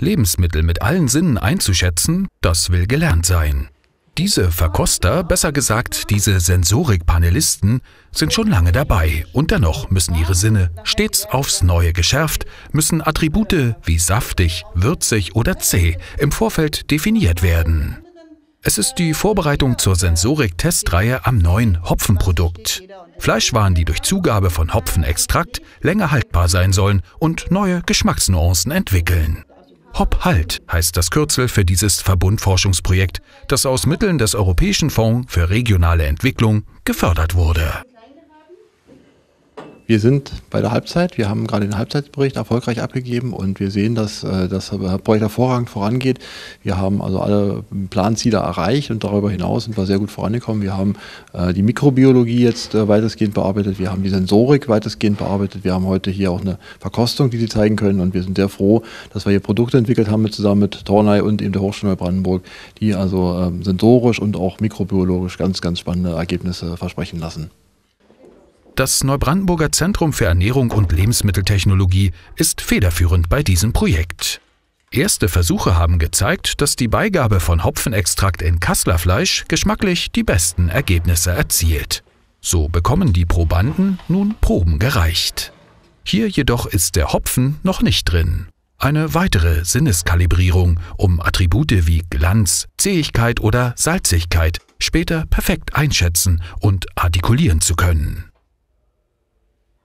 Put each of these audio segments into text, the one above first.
Lebensmittel mit allen Sinnen einzuschätzen, das will gelernt sein. Diese Verkoster, besser gesagt diese Sensorikpanelisten, sind schon lange dabei und dennoch müssen ihre Sinne stets aufs Neue geschärft, müssen Attribute wie saftig, würzig oder zäh im Vorfeld definiert werden. Es ist die Vorbereitung zur Sensorik-Testreihe am neuen Hopfenprodukt. Fleischwaren, die durch Zugabe von Hopfenextrakt länger haltbar sein sollen und neue Geschmacksnuancen entwickeln. Hop Halt heißt das Kürzel für dieses Verbundforschungsprojekt, das aus Mitteln des Europäischen Fonds für regionale Entwicklung gefördert wurde. Wir sind bei der Halbzeit. Wir haben gerade den Halbzeitbericht erfolgreich abgegeben und wir sehen, dass äh, das Projekt hervorragend vorangeht. Wir haben also alle Planziele erreicht und darüber hinaus sind wir sehr gut vorangekommen. Wir haben äh, die Mikrobiologie jetzt äh, weitestgehend bearbeitet. Wir haben die Sensorik weitestgehend bearbeitet. Wir haben heute hier auch eine Verkostung, die Sie zeigen können und wir sind sehr froh, dass wir hier Produkte entwickelt haben zusammen mit Tornei und eben der Hochschule Brandenburg, die also ähm, sensorisch und auch mikrobiologisch ganz, ganz spannende Ergebnisse versprechen lassen. Das Neubrandenburger Zentrum für Ernährung und Lebensmitteltechnologie ist federführend bei diesem Projekt. Erste Versuche haben gezeigt, dass die Beigabe von Hopfenextrakt in Kasslerfleisch geschmacklich die besten Ergebnisse erzielt. So bekommen die Probanden nun Proben gereicht. Hier jedoch ist der Hopfen noch nicht drin. Eine weitere Sinneskalibrierung, um Attribute wie Glanz, Zähigkeit oder Salzigkeit später perfekt einschätzen und artikulieren zu können.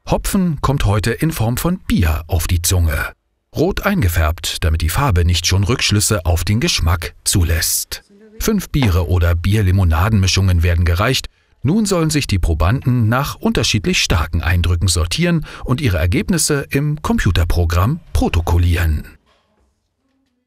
Hopfen kommt heute in Form von Bier auf die Zunge. Rot eingefärbt, damit die Farbe nicht schon Rückschlüsse auf den Geschmack zulässt. Fünf Biere oder Bierlimonadenmischungen werden gereicht. Nun sollen sich die Probanden nach unterschiedlich starken Eindrücken sortieren und ihre Ergebnisse im Computerprogramm protokollieren.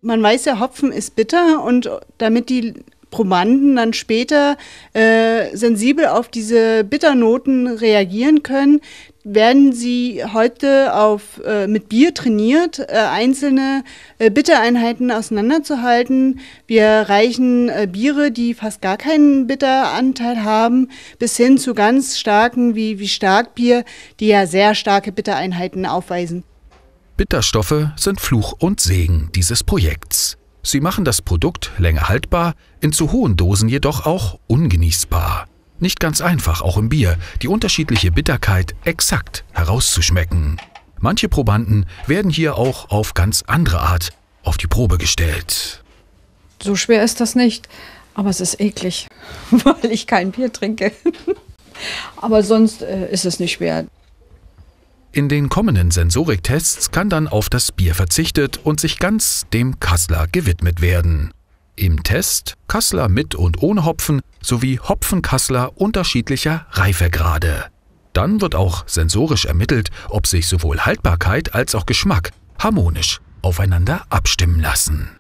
Man weiß ja, Hopfen ist bitter und damit die Probanden dann später äh, sensibel auf diese Bitternoten reagieren können, werden sie heute auf, äh, mit Bier trainiert, äh, einzelne äh, Bittereinheiten auseinanderzuhalten. Wir reichen äh, Biere, die fast gar keinen Bitteranteil haben, bis hin zu ganz starken wie, wie Starkbier, die ja sehr starke Bittereinheiten aufweisen. Bitterstoffe sind Fluch und Segen dieses Projekts. Sie machen das Produkt länger haltbar, in zu hohen Dosen jedoch auch ungenießbar. Nicht ganz einfach, auch im Bier, die unterschiedliche Bitterkeit exakt herauszuschmecken. Manche Probanden werden hier auch auf ganz andere Art auf die Probe gestellt. So schwer ist das nicht, aber es ist eklig, weil ich kein Bier trinke. aber sonst äh, ist es nicht schwer. In den kommenden Sensoriktests kann dann auf das Bier verzichtet und sich ganz dem Kassler gewidmet werden. Im Test Kassler mit und ohne Hopfen sowie Hopfenkassler unterschiedlicher Reifegrade. Dann wird auch sensorisch ermittelt, ob sich sowohl Haltbarkeit als auch Geschmack harmonisch aufeinander abstimmen lassen.